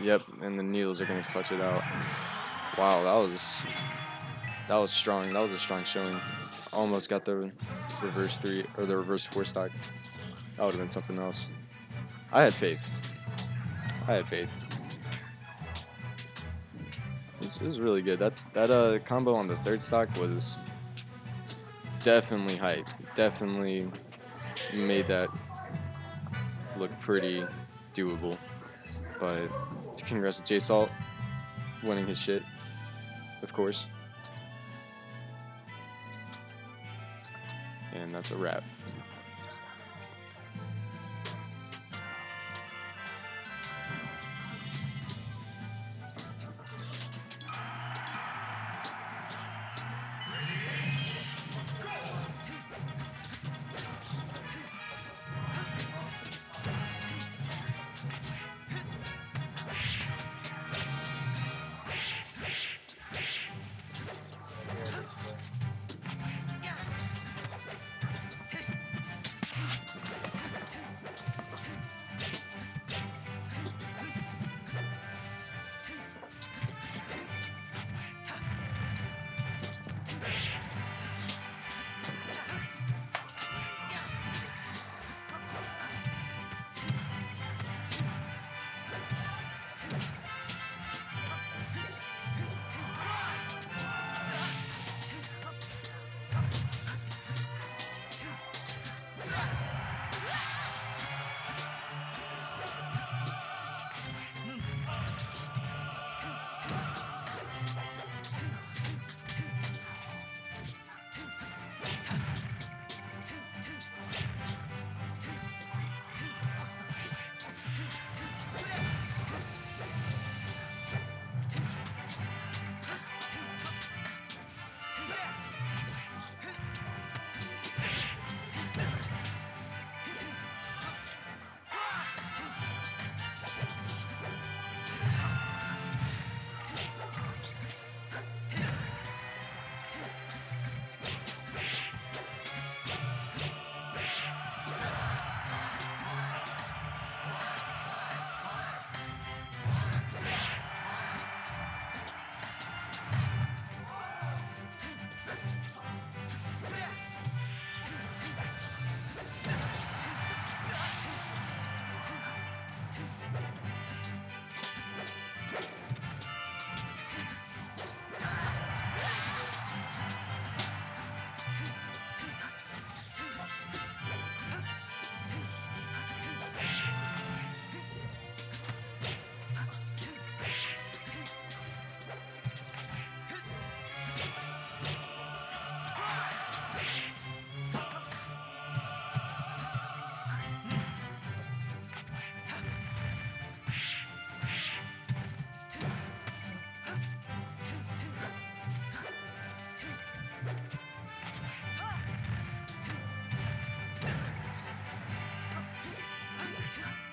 Yep, and the needles are gonna clutch it out. Wow, that was that was strong. That was a strong showing. Almost got the reverse three or the reverse four stock. That would have been something else. I had faith. I had faith. It was really good. That that uh, combo on the third stock was definitely hype. Definitely made that look pretty doable. But congrats to J Salt winning his shit, of course. And that's a wrap. 제.